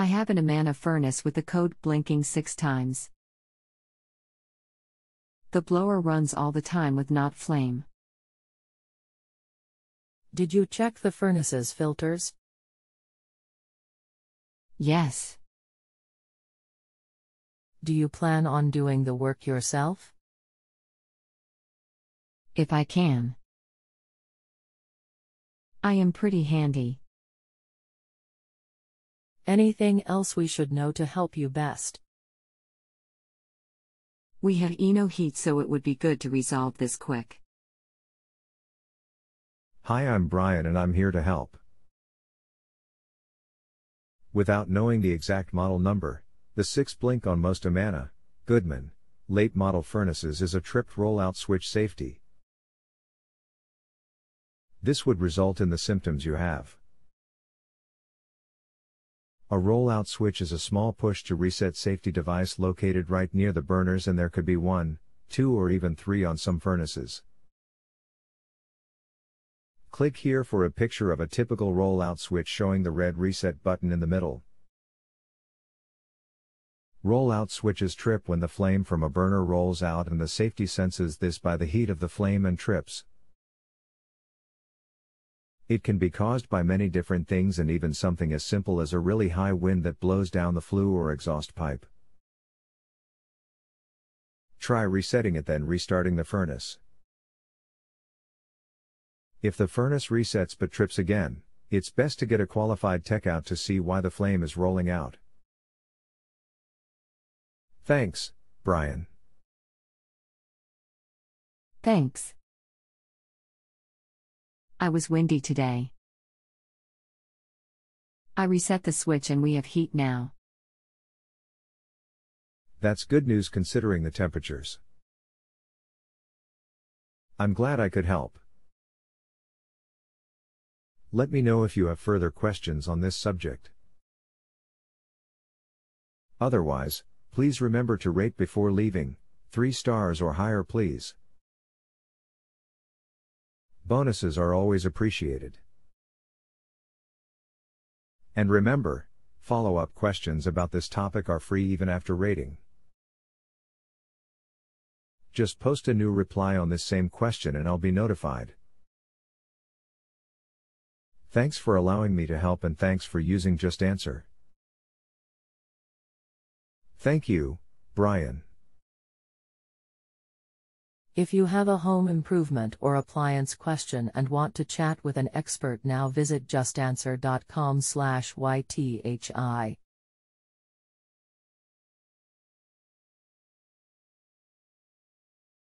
I have an Amana furnace with the code blinking six times. The blower runs all the time with not flame. Did you check the furnace's filters? Yes. Do you plan on doing the work yourself? If I can. I am pretty handy. Anything else we should know to help you best? We have Eno heat, so it would be good to resolve this quick. Hi, I'm Brian and I'm here to help. Without knowing the exact model number, the 6 blink on most Amana, Goodman, late model furnaces is a tripped rollout switch safety. This would result in the symptoms you have. A rollout switch is a small push to reset safety device located right near the burners and there could be one, two or even three on some furnaces. Click here for a picture of a typical rollout switch showing the red reset button in the middle. Rollout switches trip when the flame from a burner rolls out and the safety senses this by the heat of the flame and trips. It can be caused by many different things and even something as simple as a really high wind that blows down the flue or exhaust pipe. Try resetting it then restarting the furnace. If the furnace resets but trips again, it's best to get a qualified tech out to see why the flame is rolling out. Thanks, Brian. Thanks. I was windy today. I reset the switch and we have heat now. That's good news considering the temperatures. I'm glad I could help. Let me know if you have further questions on this subject. Otherwise, please remember to rate before leaving, 3 stars or higher please. Bonuses are always appreciated. And remember, follow up questions about this topic are free even after rating. Just post a new reply on this same question and I'll be notified. Thanks for allowing me to help and thanks for using JustAnswer. Thank you, Brian. If you have a home improvement or appliance question and want to chat with an expert now visit justanswer.com/ythi.